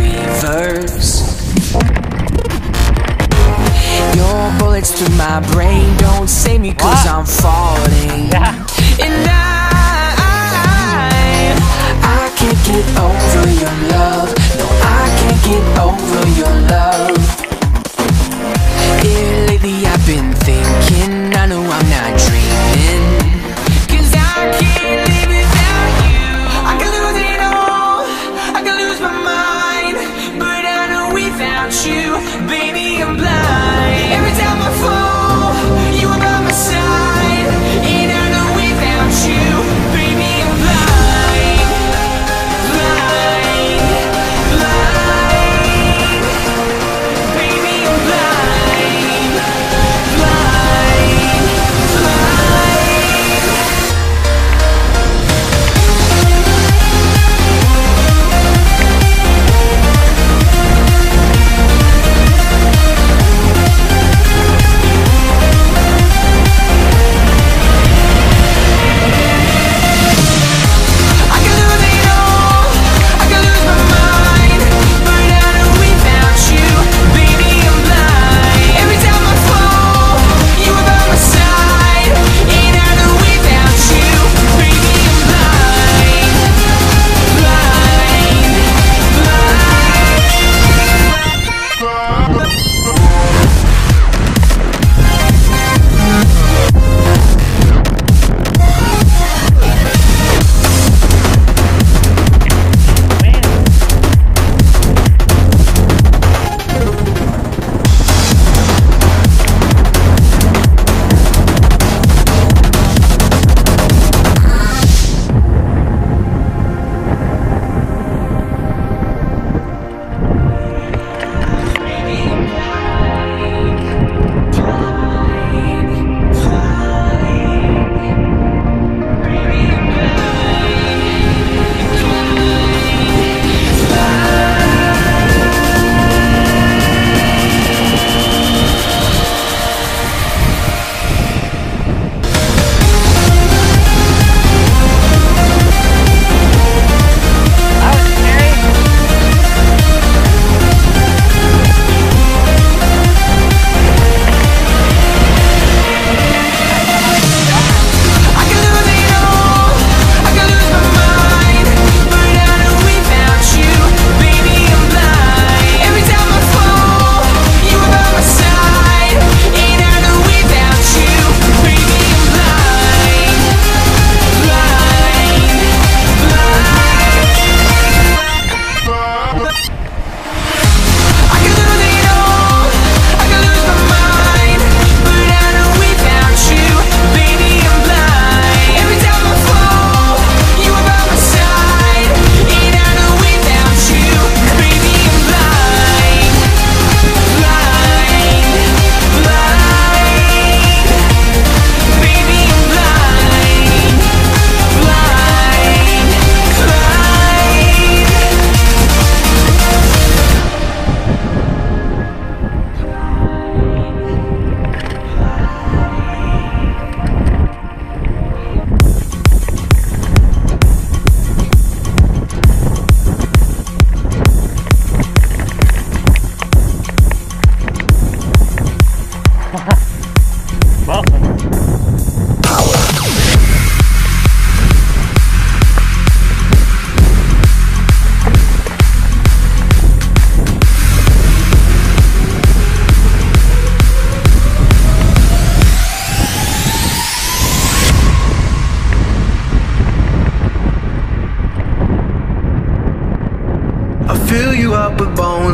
reverse. Your bullets through my brain don't save me cause wow. I'm falling. Yeah. And I, I, I can't get over your love.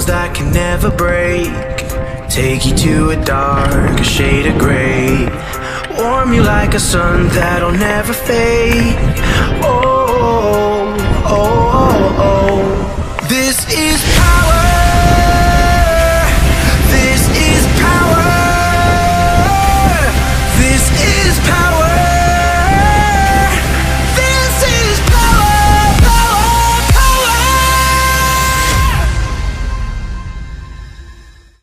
That can never break. Take you to a dark a shade of gray. Warm you like a sun that'll never fade. Oh, oh, oh, oh. oh. This is power.